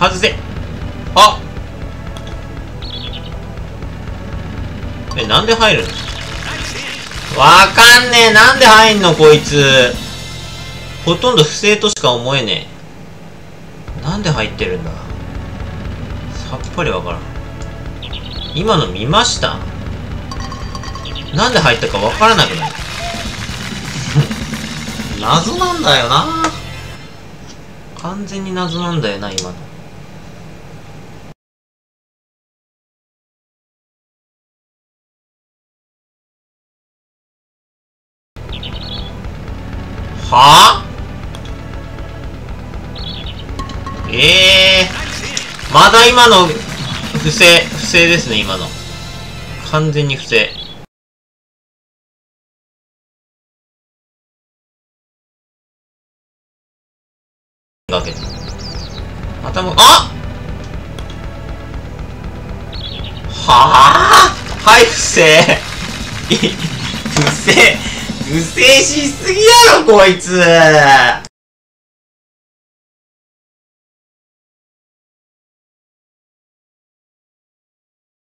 外せ。あ。えなんで入るの？わかんねえ。なんで入んの？こいつ。ほとんど不正としか思えねえ。なんで入ってるんだ？さっぱりわからん。今の見ました？なんで入ったかわからなくなる。謎なんだよな。完全に謎なんだよな今の。はあ？ええー、まだ今の不正不正ですね今の。完全に不正。がけ頭あはあ？はい不正。不正。不正しすぎやろこいつ。